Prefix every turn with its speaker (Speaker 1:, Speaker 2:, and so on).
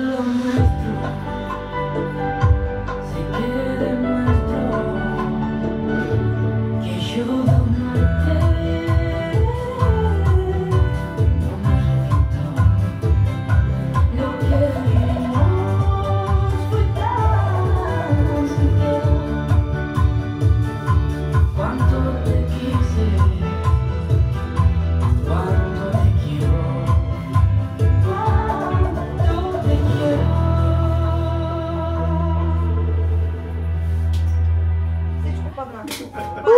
Speaker 1: alone.
Speaker 2: Bye.